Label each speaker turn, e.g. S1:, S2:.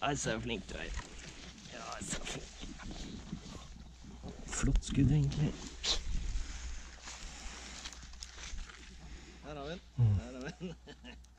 S1: Ja, så flink du er. Ja, så flink. Flott skudd, egentlig.
S2: Her har vi den. Mm. Her har vi den.